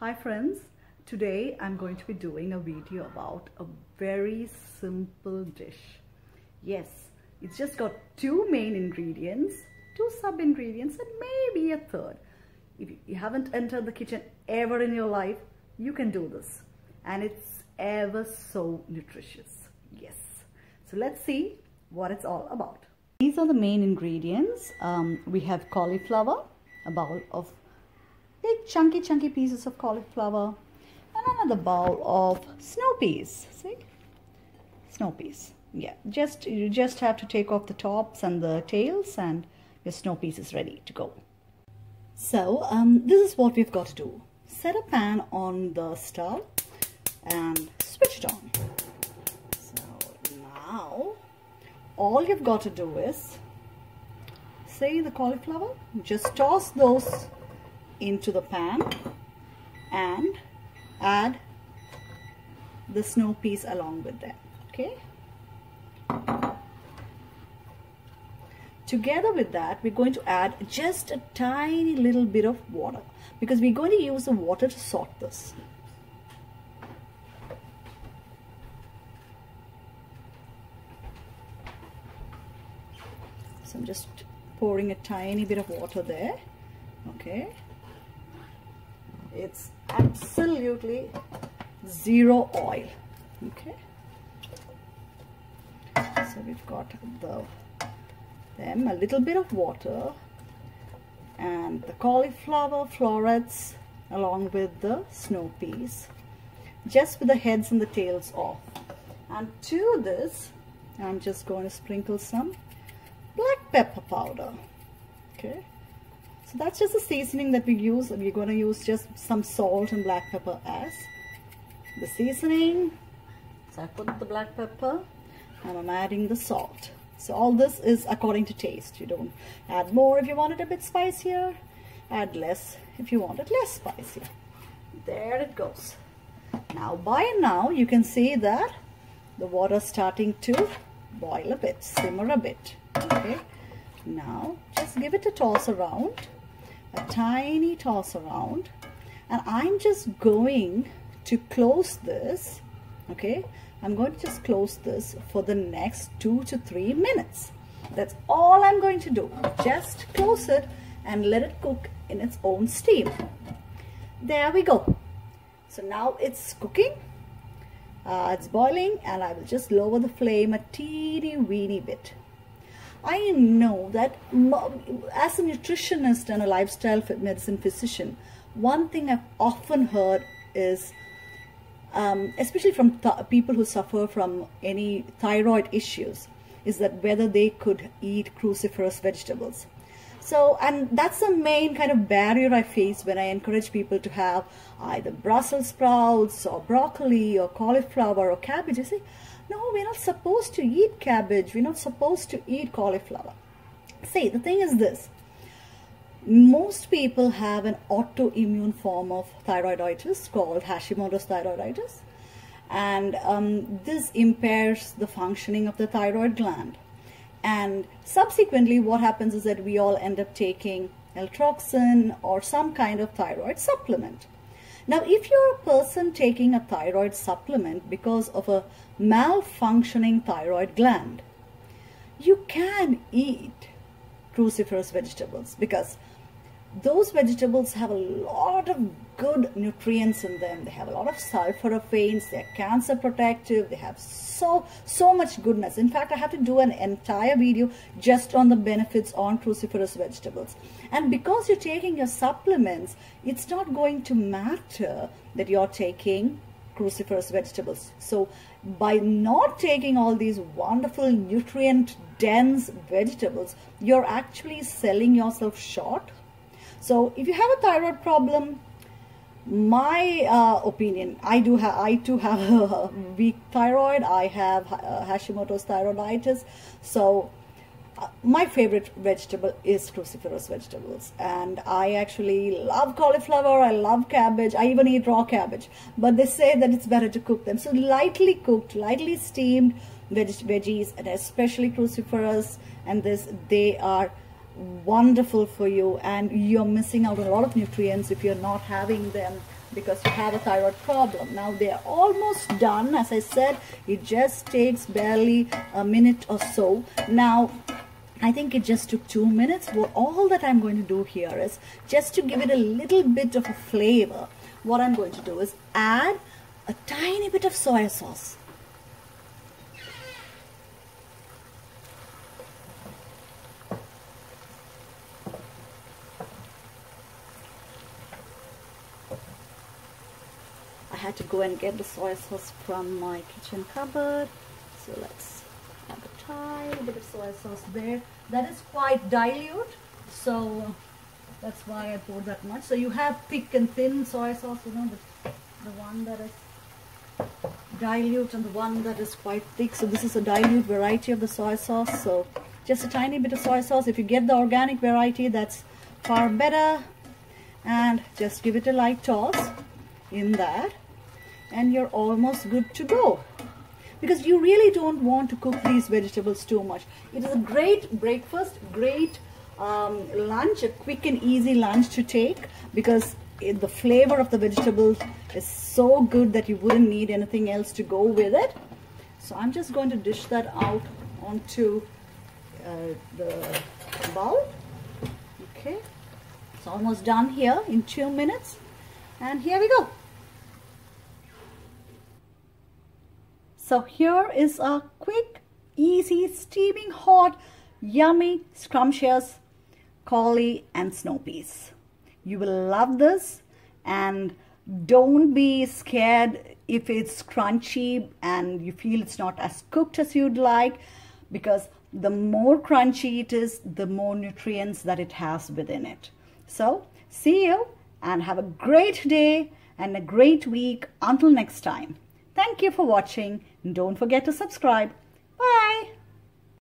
Hi friends, today I'm going to be doing a video about a very simple dish. Yes, it's just got two main ingredients, two sub-ingredients and maybe a third. If you haven't entered the kitchen ever in your life, you can do this. And it's ever so nutritious. Yes. So let's see what it's all about. These are the main ingredients. Um, we have cauliflower, a bowl of big chunky chunky pieces of cauliflower and another bowl of snow peas. See? Snow peas. Yeah just you just have to take off the tops and the tails and your snow peas is ready to go. So um, this is what we've got to do. Set a pan on the stove and switch it on. So now all you've got to do is see the cauliflower just toss those into the pan and add the snow peas along with them okay? Together with that we're going to add just a tiny little bit of water because we're going to use the water to sort this. So I'm just pouring a tiny bit of water there okay it's absolutely zero oil. Okay. So we've got the them a little bit of water and the cauliflower florets along with the snow peas just with the heads and the tails off. And to this I'm just going to sprinkle some black pepper powder. Okay so that's just the seasoning that we use. We're going to use just some salt and black pepper as the seasoning. So I put the black pepper and I'm adding the salt. So all this is according to taste. You don't add more if you want it a bit spicier. Add less if you want it less spicy. There it goes. Now by now you can see that the water starting to boil a bit, simmer a bit. Okay. Now just give it a toss around a tiny toss around and I'm just going to close this okay? I'm going to just close this for the next two to three minutes. That's all I'm going to do. Just close it and let it cook in its own steam. There we go. So now it's cooking. Uh, it's boiling and I will just lower the flame a teeny weeny bit I know that as a nutritionist and a lifestyle medicine physician, one thing I've often heard is, um, especially from people who suffer from any thyroid issues, is that whether they could eat cruciferous vegetables. So, and that's the main kind of barrier I face when I encourage people to have either Brussels sprouts or broccoli or cauliflower or cabbage. I say, no, we're not supposed to eat cabbage. We're not supposed to eat cauliflower. See, the thing is this. Most people have an autoimmune form of thyroiditis called Hashimoto's thyroiditis. And um, this impairs the functioning of the thyroid gland. And subsequently, what happens is that we all end up taking Eltroxin or some kind of thyroid supplement. Now, if you're a person taking a thyroid supplement because of a malfunctioning thyroid gland, you can eat cruciferous vegetables because those vegetables have a lot of good nutrients in them. They have a lot of sulforaphane. They're cancer protective. They have so, so much goodness. In fact, I have to do an entire video just on the benefits on cruciferous vegetables. And because you're taking your supplements, it's not going to matter that you're taking cruciferous vegetables. So by not taking all these wonderful nutrient dense vegetables, you're actually selling yourself short so if you have a thyroid problem, my uh, opinion, I do have, I too have a weak thyroid. I have uh, Hashimoto's thyroiditis. So uh, my favorite vegetable is cruciferous vegetables. And I actually love cauliflower, I love cabbage, I even eat raw cabbage. But they say that it's better to cook them. So lightly cooked, lightly steamed veg veggies and especially cruciferous and this they are wonderful for you and you're missing out on a lot of nutrients if you're not having them because you have a thyroid problem. Now they're almost done. As I said, it just takes barely a minute or so. Now, I think it just took two minutes. Well, all that I'm going to do here is just to give it a little bit of a flavor. What I'm going to do is add a tiny bit of soy sauce. I had to go and get the soy sauce from my kitchen cupboard. So let's add a tiny bit of soy sauce there. That is quite dilute. So uh, that's why I poured that much. So you have thick and thin soy sauce, you know, the, the one that is dilute and the one that is quite thick. So this is a dilute variety of the soy sauce. So just a tiny bit of soy sauce. If you get the organic variety, that's far better. And just give it a light toss in that and you're almost good to go. Because you really don't want to cook these vegetables too much. It is a great breakfast great um, lunch a quick and easy lunch to take because it, the flavor of the vegetables is so good that you wouldn't need anything else to go with it. So I'm just going to dish that out onto uh, the bowl. Okay. It's almost done here in two minutes. And here we go So here is a quick, easy, steaming hot, yummy, scrumptious cauli and snow peas. You will love this and don't be scared if it's crunchy and you feel it's not as cooked as you'd like because the more crunchy it is, the more nutrients that it has within it. So see you and have a great day and a great week until next time. Thank you for watching. And don't forget to subscribe.